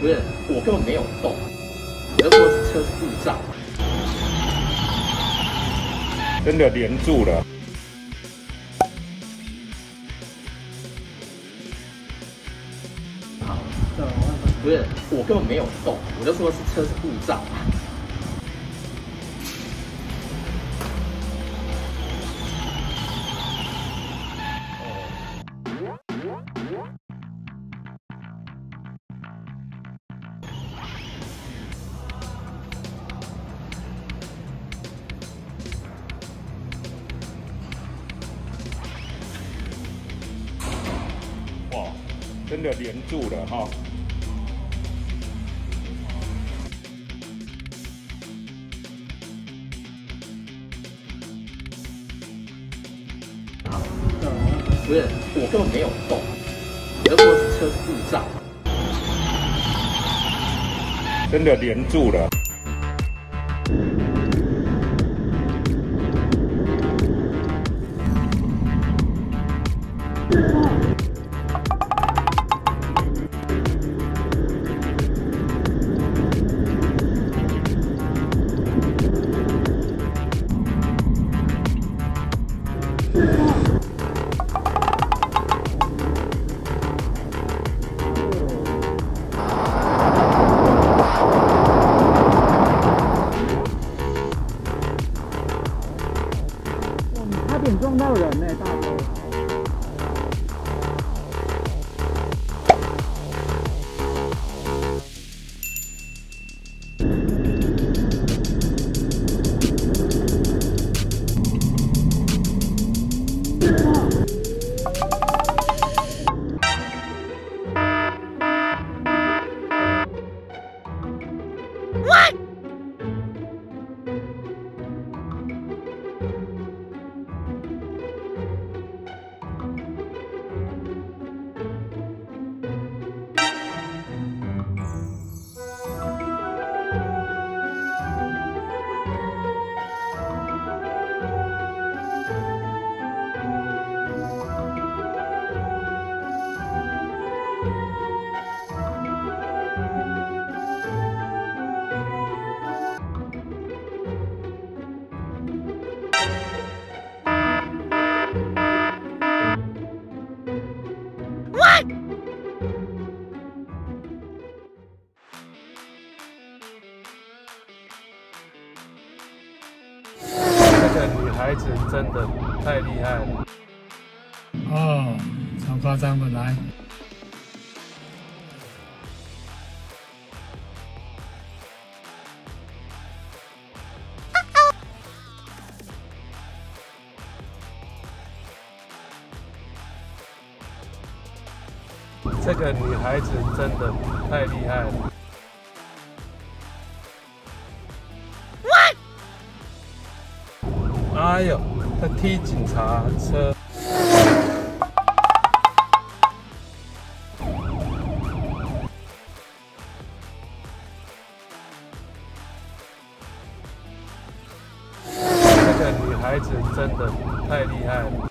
不是，我根本没有动，我就说是车是故障。真的连住了。好，不是，我根本没有动，我就说是车是故障。真的连住了哈。好，不是，我根本没有动，我就说是车是故障。真的连住了。个女孩子真的太厉害了。哦，超夸张的来。这个女孩子真的太厉害了。哎呦，他踢警察车。这个女孩子真的太厉害了。